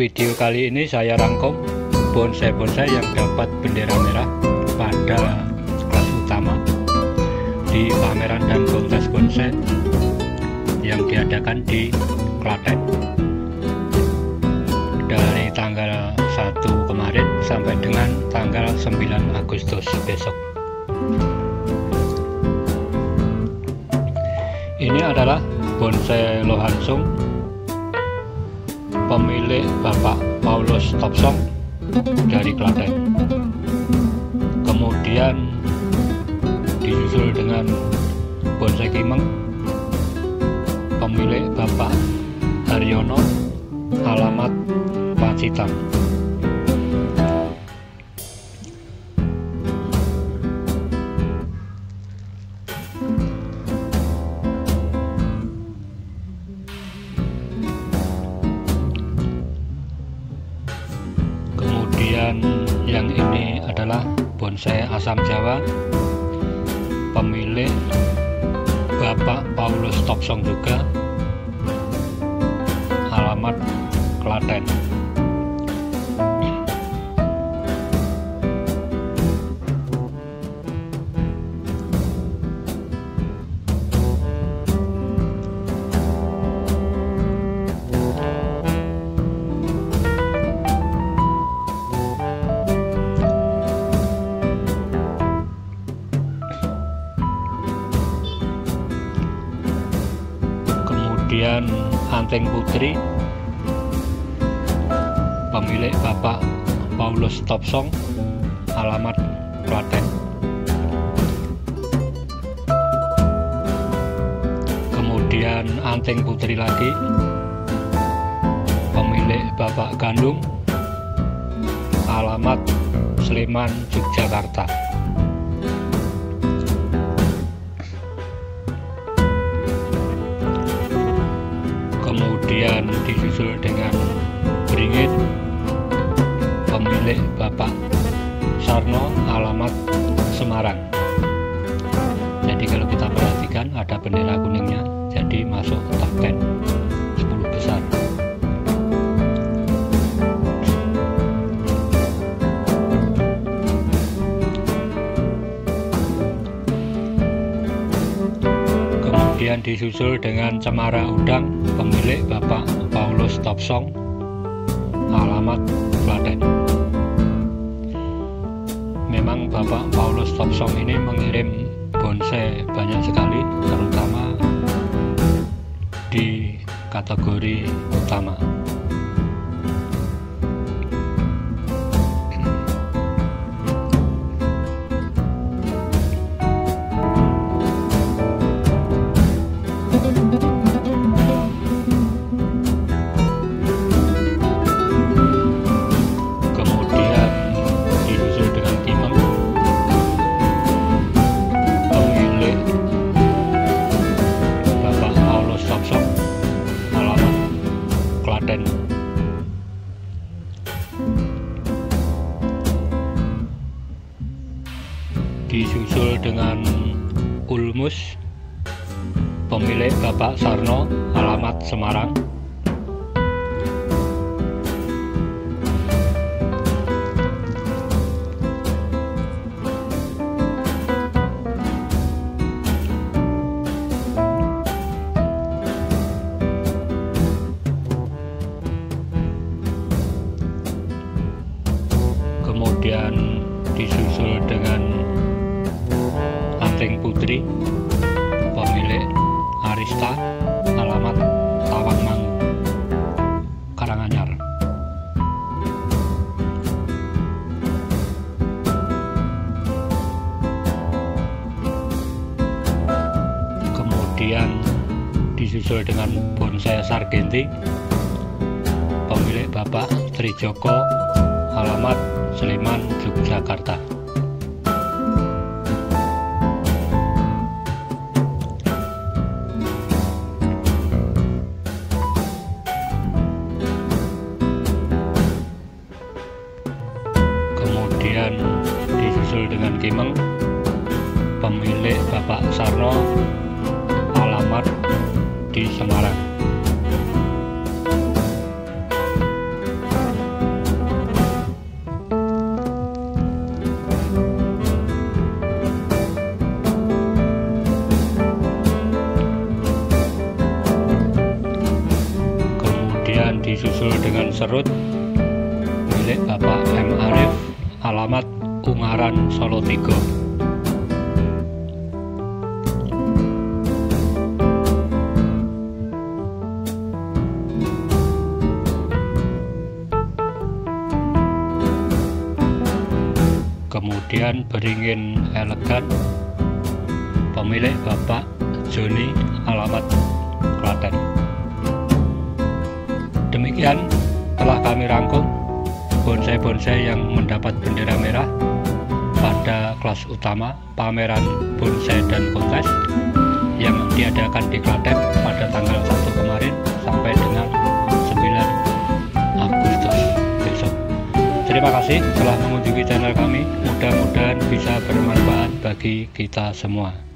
video kali ini saya rangkum bonsai-bonsai yang dapat bendera merah pada kelas utama di pameran dan kontes bonsai yang diadakan di Klaten. Dari tanggal 1 kemarin sampai dengan tanggal 9 Agustus besok. Ini adalah bonsai lohansung pemilik Bapak Paulus Topsong dari Klaten. Kemudian disusul dengan bonsai kimeng pemilik Bapak Haryono alamat Pacitan. Bonsai asam jawa. Pemilik Bapak Paulus Topsong juga alamat Klaten kemudian Anteng Putri pemilik Bapak Paulus Topsong alamat Klaten. Kemudian Anteng Putri lagi pemilik Bapak Gandung alamat Sleman Yogyakarta kemudian disusul dengan beringin pemilik Bapak Sarno alamat Semarang. Jadi kalau kita kemudian disusul dengan cemara udang pemilik Bapak Paulus Topsong. Alamat Klaten. Memang Bapak Paulus Topsong ini mengirim bonsai banyak sekali terutama di kategori utama Klaten disusul dengan Ulmus pemilik Bapak Sarno alamat Semarang Putri pemilik Arista alamat Tawangmangu Karanganyar. Kemudian disusul dengan bonsai Sargenti pemilik Bapak Trijoko alamat Sleman Yogyakarta Timeng pemilik Bapak Sarno alamat di Semarang kemudian disusul dengan serut milik Bapak M. Arif alamat Ungaran Tigo kemudian beringin elegan pemilik Bapak Joni alamat Klaten. Demikian telah kami rangkum bonsai-bonsai yang mendapat bendera merah pada kelas utama pameran bonsai dan kontes yang diadakan di Klaten pada tanggal 1 kemarin sampai dengan 9 Agustus besok. Terima kasih telah mengunjungi channel kami. Mudah-mudahan bisa bermanfaat bagi kita semua